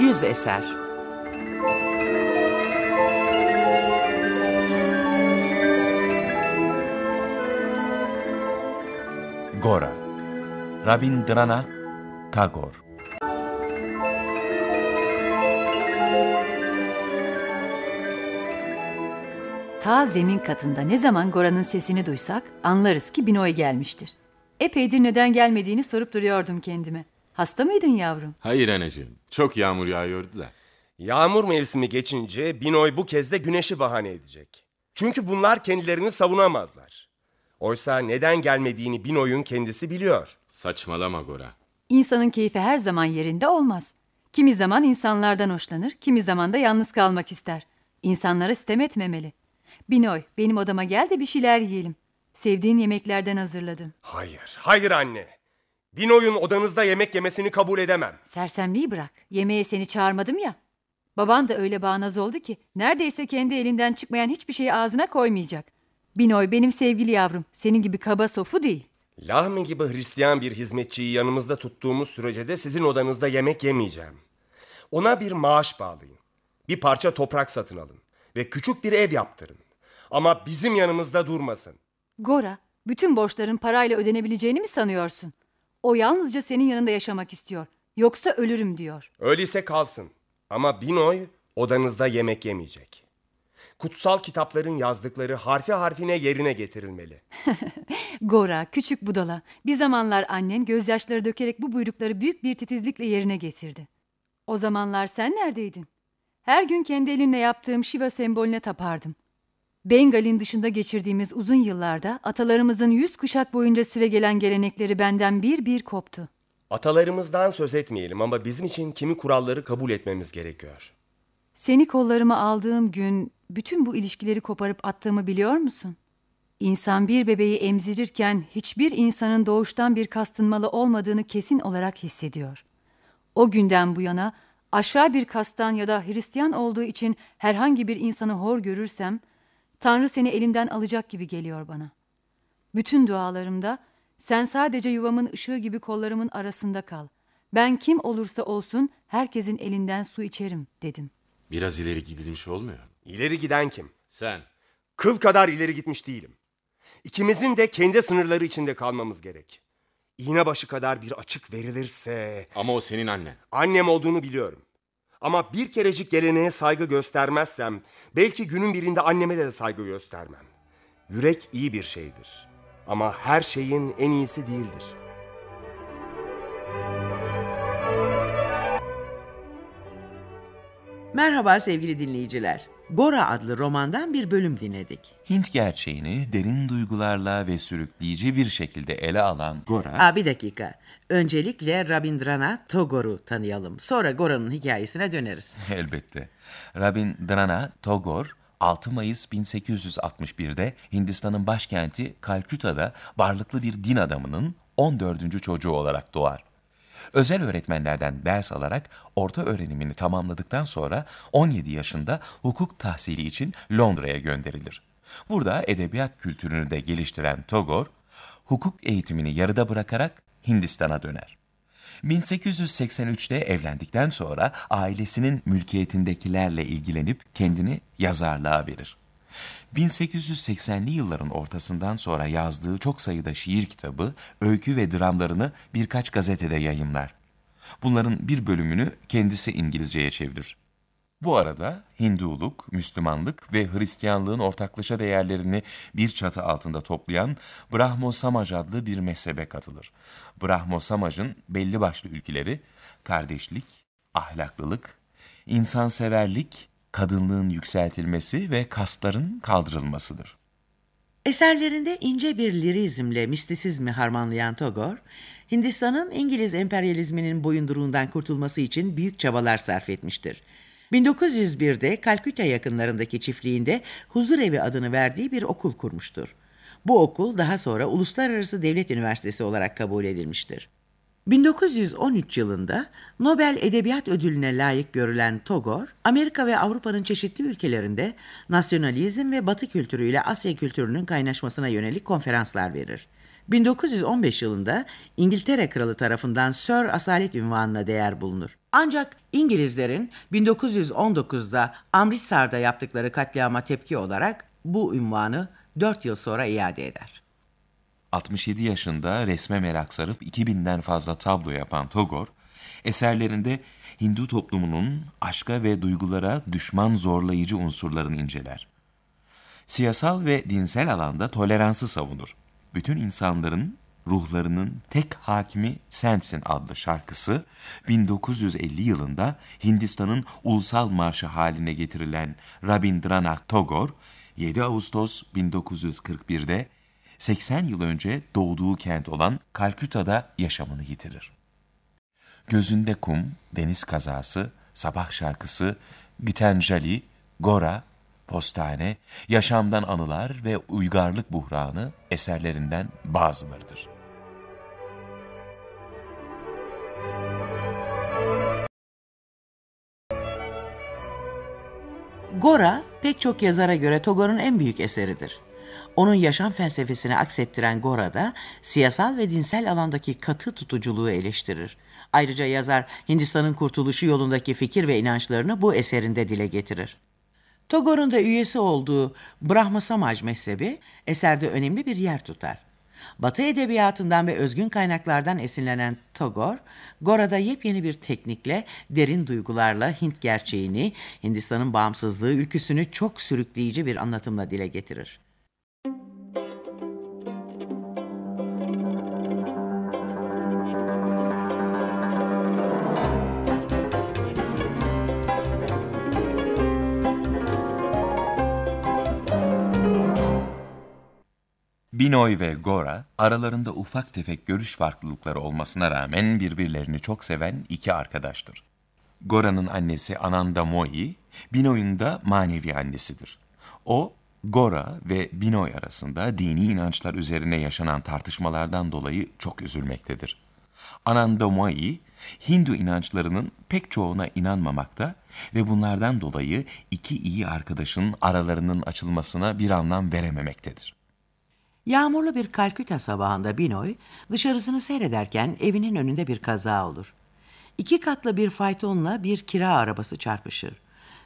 Yüz eser. Gora Rabindranath Tagore Ta zemin katında ne zaman Gora'nın sesini duysak anlarız ki Binoy gelmiştir. Epeydir neden gelmediğini sorup duruyordum kendime. Hasta mıydın yavrum? Hayır anneciğim. Çok yağmur yağıyordu da. Yağmur mevsimi geçince Binoy bu kez de güneşi bahane edecek. Çünkü bunlar kendilerini savunamazlar. Oysa neden gelmediğini Binoy'un kendisi biliyor. Saçmalama Gora. İnsanın keyfi her zaman yerinde olmaz. Kimi zaman insanlardan hoşlanır, kimi zaman da yalnız kalmak ister. İnsanlara sitem etmemeli. Binoy, benim odama gel de bir şeyler yiyelim. Sevdiğin yemeklerden hazırladım. Hayır, hayır anne. Binoy'un odanızda yemek yemesini kabul edemem. Sersemliği bırak. Yemeğe seni çağırmadım ya. Baban da öyle bağnaz oldu ki neredeyse kendi elinden çıkmayan hiçbir şeyi ağzına koymayacak. Binoy benim sevgili yavrum. Senin gibi kaba sofu değil. Lahmi gibi Hristiyan bir hizmetçiyi yanımızda tuttuğumuz sürece de sizin odanızda yemek yemeyeceğim. Ona bir maaş bağlayın. Bir parça toprak satın alın. Ve küçük bir ev yaptırın. Ama bizim yanımızda durmasın. Gora, bütün borçların parayla ödenebileceğini mi sanıyorsun? O yalnızca senin yanında yaşamak istiyor. Yoksa ölürüm diyor. Öyleyse kalsın. Ama Binoy odanızda yemek yemeyecek. Kutsal kitapların yazdıkları harfi harfine yerine getirilmeli. Gora, küçük budala. Bir zamanlar annen gözyaşları dökerek bu buyrukları büyük bir titizlikle yerine getirdi. O zamanlar sen neredeydin? Her gün kendi elinle yaptığım Shiva sembolüne tapardım. Bengal'in dışında geçirdiğimiz uzun yıllarda atalarımızın yüz kuşak boyunca süre gelen gelenekleri benden bir bir koptu. Atalarımızdan söz etmeyelim ama bizim için kimi kuralları kabul etmemiz gerekiyor. Seni kollarıma aldığım gün bütün bu ilişkileri koparıp attığımı biliyor musun? İnsan bir bebeği emzirirken hiçbir insanın doğuştan bir kastınmalı olmadığını kesin olarak hissediyor. O günden bu yana aşağı bir kastan ya da Hristiyan olduğu için herhangi bir insanı hor görürsem, Tanrı seni elimden alacak gibi geliyor bana. Bütün dualarımda sen sadece yuvamın ışığı gibi kollarımın arasında kal. Ben kim olursa olsun herkesin elinden su içerim dedim. Biraz ileri gidilmiş olmuyor. İleri giden kim? Sen. Kıl kadar ileri gitmiş değilim. İkimizin de kendi sınırları içinde kalmamız gerek. İğne başı kadar bir açık verilirse... Ama o senin annen. Annem olduğunu biliyorum. Ama bir kerecik geleneğe saygı göstermezsem... ...belki günün birinde anneme de saygı göstermem. Yürek iyi bir şeydir. Ama her şeyin en iyisi değildir. Merhaba sevgili dinleyiciler. Gora adlı romandan bir bölüm dinledik. Hint gerçeğini derin duygularla ve sürükleyici bir şekilde ele alan Gora, Aa, bir dakika. Öncelikle Rabindranath Tagore'u tanıyalım. Sonra Gora'nın hikayesine döneriz. elbette. Rabindranath Tagore, 6 Mayıs 1861'de Hindistan'ın başkenti Kalküta'da varlıklı bir din adamının 14. çocuğu olarak doğar. Özel öğretmenlerden ders alarak orta öğrenimini tamamladıktan sonra 17 yaşında hukuk tahsili için Londra'ya gönderilir. Burada edebiyat kültürünü de geliştiren Tagore, hukuk eğitimini yarıda bırakarak Hindistan'a döner. 1883'te evlendikten sonra ailesinin mülkiyetindekilerle ilgilenip kendini yazarlığa verir. 1880'li yılların ortasından sonra yazdığı çok sayıda şiir kitabı, öykü ve dramlarını birkaç gazetede yayımlar. Bunların bir bölümünü kendisi İngilizceye çevirir. Bu arada Hinduluk, Müslümanlık ve Hristiyanlığın ortaklaşa değerlerini bir çatı altında toplayan Brahmo Samaj adlı bir mezhebe katılır. Brahmo Samaj'ın belli başlı ülkeleri kardeşlik, ahlaklılık, insanseverlik, kadınlığın yükseltilmesi ve kastların kaldırılmasıdır. Eserlerinde ince bir lirizmle mistisizmi harmanlayan Tagore, Hindistan'ın İngiliz emperyalizminin boyunduruğundan kurtulması için büyük çabalar sarf etmiştir. 1901'de Kalküta yakınlarındaki çiftliğinde Huzurevi adını verdiği bir okul kurmuştur. Bu okul daha sonra Uluslararası Devlet Üniversitesi olarak kabul edilmiştir. 1913 yılında Nobel Edebiyat Ödülüne layık görülen Tagore, Amerika ve Avrupa'nın çeşitli ülkelerinde nasyonalizm ve Batı kültürüyle Asya kültürünün kaynaşmasına yönelik konferanslar verir. 1915 yılında İngiltere Kralı tarafından Sir Asalet ünvanına değer bulunur. Ancak İngilizlerin 1919'da Amritsar'da yaptıkları katliama tepki olarak bu ünvanı 4 yıl sonra iade eder. 67 yaşında resme merak sarıp 2000'den fazla tablo yapan Tagore, eserlerinde Hindu toplumunun aşka ve duygulara düşman zorlayıcı unsurlarını inceler. Siyasal ve dinsel alanda toleransı savunur. Bütün insanların ruhlarının tek hakimi sensin adlı şarkısı 1950 yılında Hindistan'ın ulusal marşı haline getirilen Rabindranath Tagore 7 Ağustos 1941'de 80 yıl önce doğduğu kent olan Kalküta'da yaşamını yitirir. Gözünde kum, deniz kazası, sabah şarkısı, Gitanjali, Gora, Postane, yaşamdan anılar ve uygarlık buhranı eserlerinden bazılarıdır. Gora pek çok yazara göre Tagore'un en büyük eseridir. Onun yaşam felsefesini aksettiren Gora'da siyasal ve dinsel alandaki katı tutuculuğu eleştirir. Ayrıca yazar Hindistan'ın kurtuluşu yolundaki fikir ve inançlarını bu eserinde dile getirir. Tagore'un da üyesi olduğu Brahma Samaj mezhebi eserde önemli bir yer tutar. Batı edebiyatından ve özgün kaynaklardan esinlenen Tagore, Gora'da yepyeni bir teknikle, derin duygularla Hint gerçeğini, Hindistan'ın bağımsızlığı ülküsünü çok sürükleyici bir anlatımla dile getirir. Binoy ve Gora aralarında ufak tefek görüş farklılıkları olmasına rağmen birbirlerini çok seven iki arkadaştır. Gora'nın annesi Ananda Moyi, Binoy'un da manevi annesidir. O, Gora ve Binoy arasında dini inançlar üzerine yaşanan tartışmalardan dolayı çok üzülmektedir. Ananda Moyi, Hindu inançlarının pek çoğuna inanmamakta ve bunlardan dolayı iki iyi arkadaşın aralarının açılmasına bir anlam verememektedir. Yağmurlu bir Kalküta sabahında Binoy dışarısını seyrederken evinin önünde bir kaza olur. İki katlı bir faytonla bir kira arabası çarpışır.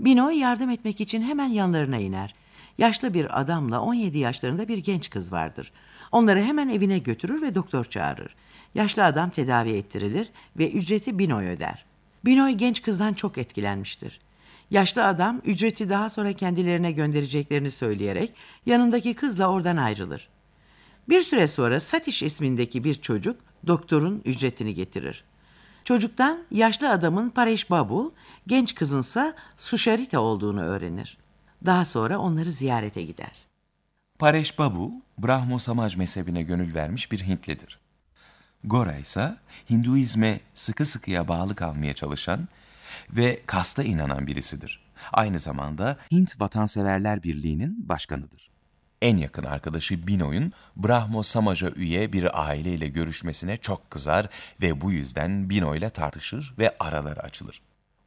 Binoy yardım etmek için hemen yanlarına iner. Yaşlı bir adamla 17 yaşlarında bir genç kız vardır. Onları hemen evine götürür ve doktor çağırır. Yaşlı adam tedavi ettirilir ve ücreti Binoy öder. Binoy genç kızdan çok etkilenmiştir. Yaşlı adam ücreti daha sonra kendilerine göndereceklerini söyleyerek yanındaki kızla oradan ayrılır. Bir süre sonra Satish ismindeki bir çocuk doktorun ücretini getirir. Çocuktan yaşlı adamın Paresh Babu, genç kızınsa Susharita olduğunu öğrenir. Daha sonra onları ziyarete gider. Paresh Babu, Brahmo Samaj mezhebine gönül vermiş bir Hintlidir. Gora ise Hinduizme sıkı sıkıya bağlı kalmaya çalışan ve kasta inanan birisidir. Aynı zamanda Hint Vatanseverler Birliği'nin başkanıdır. En yakın arkadaşı Binoy'un Brahmo Samaj'a üye bir aileyle görüşmesine çok kızar ve bu yüzden Binoy'la tartışır ve araları açılır.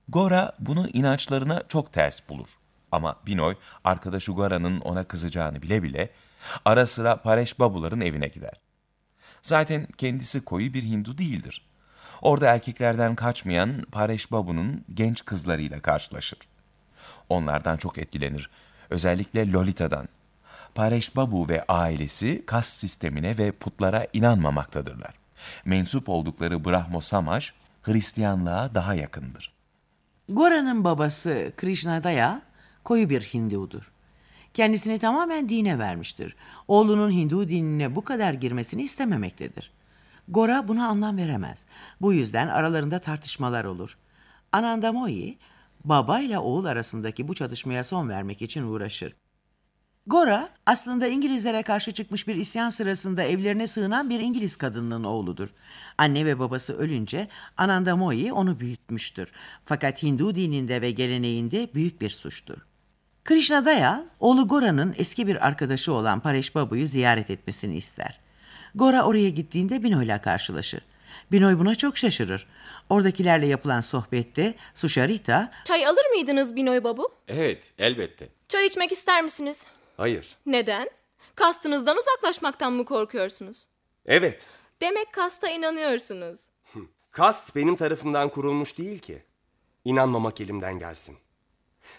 Gora bunu inançlarına çok ters bulur. Ama Binoy, arkadaşı Gora'nın ona kızacağını bile bile ara sıra Paresh Babuların evine gider. Zaten kendisi koyu bir Hindu değildir. Orada erkeklerden kaçmayan Paresh Babu'nun genç kızlarıyla karşılaşır. Onlardan çok etkilenir. Özellikle Lolita'dan. Paresh Babu ve ailesi kas sistemine ve putlara inanmamaktadırlar. Mensup oldukları Brahmo Samaj, Hristiyanlığa daha yakındır. Gora'nın babası Krishna Daya koyu bir Hindudur. Kendisini tamamen dine vermiştir. Oğlunun Hindu dinine bu kadar girmesini istememektedir. Gora buna anlam veremez. Bu yüzden aralarında tartışmalar olur. Ananda Moyi, baba ile oğul arasındaki bu çatışmaya son vermek için uğraşır. Gora aslında İngilizlere karşı çıkmış bir isyan sırasında evlerine sığınan bir İngiliz kadınının oğludur. Anne ve babası ölünce Ananda Moyi onu büyütmüştür. Fakat Hindu dininde ve geleneğinde büyük bir suçtur. Krishna Dayal, oğlu Gora'nın eski bir arkadaşı olan Paresh Babu'yu ziyaret etmesini ister. Gora oraya gittiğinde Binoy'la karşılaşır. Binoy buna çok şaşırır. Oradakilerle yapılan sohbette Susharita, Çay alır mıydınız Binoy Babu? Evet, elbette. Çay içmek ister misiniz? Hayır. Neden? Kastınızdan uzaklaşmaktan mı korkuyorsunuz? Evet, Demek kasta inanıyorsunuz. kast benim tarafımdan kurulmuş değil ki. İnanmamak elimden gelsin.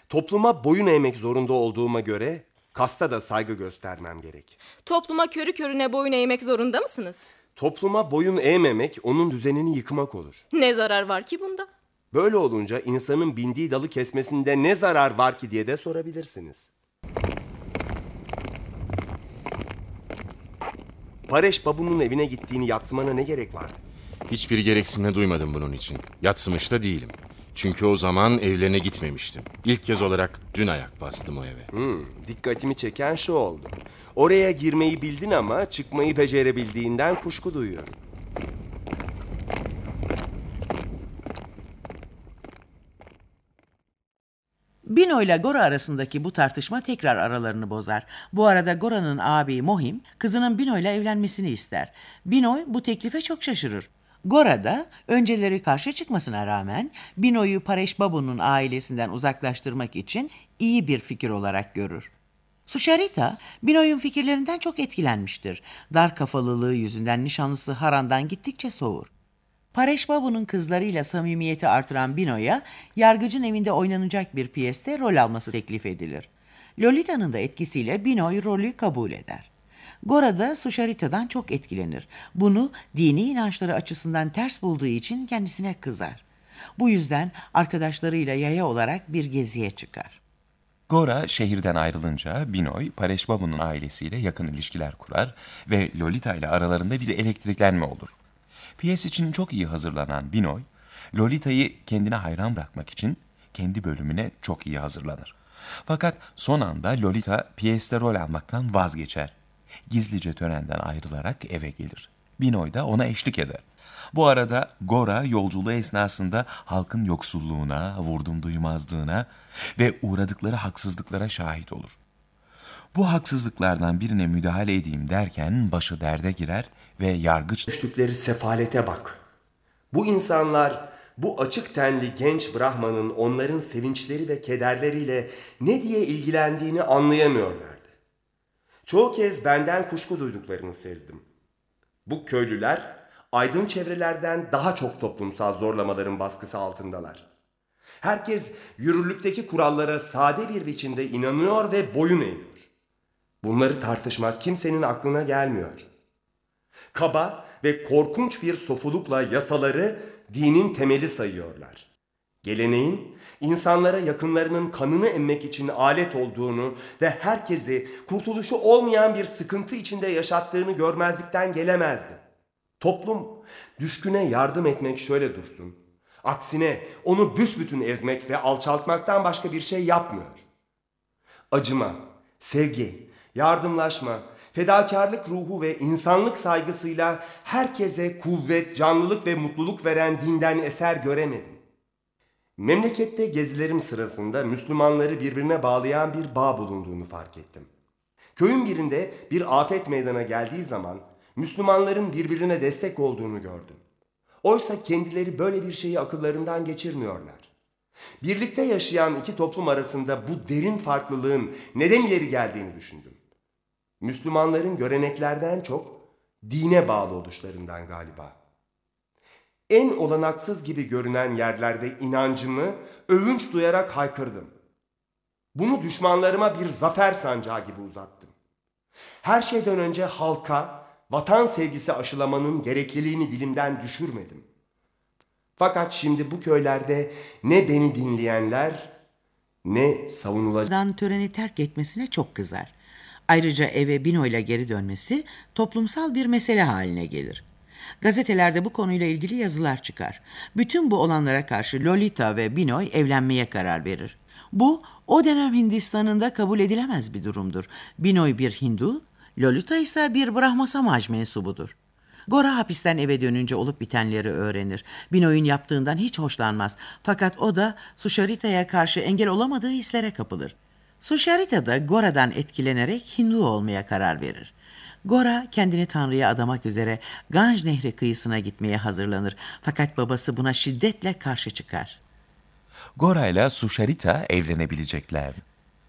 Topluma boyun eğmek zorunda olduğuma göre kasta da saygı göstermem gerek. Topluma körü körüne boyun eğmek zorunda mısınız? Topluma boyun eğmemek onun düzenini yıkmak olur. Ne zarar var ki bunda? Böyle olunca insanın bindiği dalı kesmesinde ne zarar var ki diye de sorabilirsiniz. Pareş Babu'nun evine gittiğini yatsımana ne gerek vardı? Hiçbir gereksinme duymadım bunun için. Yatsımış da değilim. Çünkü o zaman evlerine gitmemiştim. İlk kez olarak dün ayak bastım o eve. Hmm, dikkatimi çeken şu oldu. Oraya girmeyi bildin ama çıkmayı becerebildiğinden kuşku duyuyorum. Bino ile Gora arasındaki bu tartışma tekrar aralarını bozar. Bu arada Gora'nın ağabeyi Mohim kızının Bino ile evlenmesini ister. Binoy bu teklife çok şaşırır. Gora da önceleri karşı çıkmasına rağmen Bino'yu Pareş Babu'nun ailesinden uzaklaştırmak için iyi bir fikir olarak görür. Suşarita, Binoy'un fikirlerinden çok etkilenmiştir. Dar kafalılığı yüzünden nişanlısı Haran'dan gittikçe soğur. Pareş Babu'nun kızlarıyla samimiyeti artıran Bino'ya yargıcın evinde oynanacak bir piyeste rol alması teklif edilir. Lolita'nın da etkisiyle Binoy rolü kabul eder. Gora da Suşarita'dan çok etkilenir. Bunu dini inançları açısından ters bulduğu için kendisine kızar. Bu yüzden arkadaşlarıyla yaya olarak bir geziye çıkar. Gora şehirden ayrılınca Binoy, Pareşbabu'nun ailesiyle yakın ilişkiler kurar ve Lolita ile aralarında bir elektriklenme olur. Piyes için çok iyi hazırlanan Binoy, Lolita'yı kendine hayran bırakmak için kendi bölümüne çok iyi hazırlanır. Fakat son anda Lolita piyeste rol almaktan vazgeçer. Gizlice törenden ayrılarak eve gelir. Binoy da ona eşlik eder. Bu arada Gora yolculuğu esnasında halkın yoksulluğuna, vurdum duymazlığına ve uğradıkları haksızlıklara şahit olur. Bu haksızlıklardan birine müdahale edeyim derken başı derde girer ve yargıç Düştükleri sefalete bak. Bu insanlar bu açık tenli genç Brahman'ın onların sevinçleri ve kederleriyle ne diye ilgilendiğini anlayamıyorlardı. Çoğu kez benden kuşku duyduklarını sezdim. Bu köylüler aydın çevrelerden daha çok toplumsal zorlamaların baskısı altındalar. Herkes yürürlükteki kurallara sade bir biçimde inanıyor ve boyun eğiyor. Bunları tartışmak kimsenin aklına gelmiyor. Kaba ve korkunç bir sofulukla yasaları dinin temeli sayıyorlar. Geleneğin insanlara yakınlarının kanını emmek için alet olduğunu ve herkesi kurtuluşu olmayan bir sıkıntı içinde yaşattığını görmezlikten gelemezdi. Toplum düşküne yardım etmek şöyle dursun. Aksine onu büsbütün ezmek ve alçaltmaktan başka bir şey yapmıyor. Acıma, sevgi, yardımlaşma, fedakarlık ruhu ve insanlık saygısıyla herkese kuvvet, canlılık ve mutluluk veren dinden eser göremedim. Memlekette gezilerim sırasında Müslümanları birbirine bağlayan bir bağ bulunduğunu fark ettim. Köyün birinde bir afet meydana geldiği zaman Müslümanların birbirine destek olduğunu gördüm. Oysa kendileri böyle bir şeyi akıllarından geçirmiyorlar. Birlikte yaşayan iki toplum arasında bu derin farklılığın neden ileri geldiğini düşündüm. Müslümanların göreneklerden çok dine bağlı oluşlarından galiba. En olanaksız gibi görünen yerlerde inancımı övünç duyarak haykırdım. Bunu düşmanlarıma bir zafer sancağı gibi uzattım. Her şeyden önce halka, vatan sevgisi aşılamanın gerekliliğini dilimden düşürmedim. Fakat şimdi bu köylerde ne beni dinleyenler ne savunulacak töreni terk etmesine çok kızar. Ayrıca eve Bino ile geri dönmesi toplumsal bir mesele haline gelir. Gazetelerde bu konuyla ilgili yazılar çıkar. Bütün bu olanlara karşı Lolita ve Binoy evlenmeye karar verir. Bu o dönem Hindistan'ında kabul edilemez bir durumdur. Binoy bir Hindu, Lolita ise bir Brahma Samaj mensubudur. Gora hapisten eve dönünce olup bitenleri öğrenir. Binoy'un yaptığından hiç hoşlanmaz. Fakat o da Susharita'ya karşı engel olamadığı hislere kapılır. Susharita da Gora'dan etkilenerek Hindu olmaya karar verir. Gora kendini Tanrı'ya adamak üzere Ganj Nehri kıyısına gitmeye hazırlanır. Fakat babası buna şiddetle karşı çıkar. Gora ile Susharita evlenebilecekler.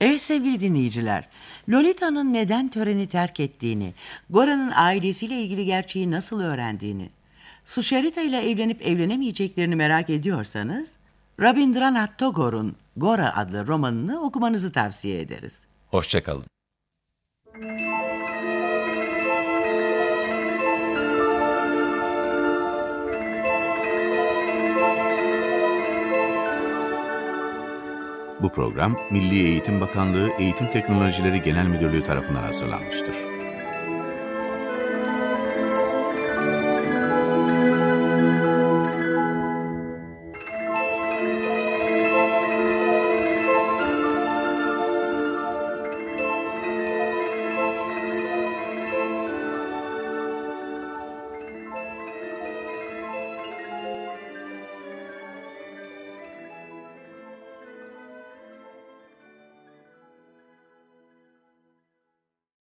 Evet sevgili dinleyiciler, Lolita'nın neden töreni terk ettiğini, Gora'nın ailesiyle ilgili gerçeği nasıl öğrendiğini, Sucharita ile evlenip evlenemeyeceklerini merak ediyorsanız, Rabindranath Tagore'un Gora adlı romanını okumanızı tavsiye ederiz. Hoşçakalın. Bu program Milli Eğitim Bakanlığı Eğitim Teknolojileri Genel Müdürlüğü tarafından hazırlanmıştır.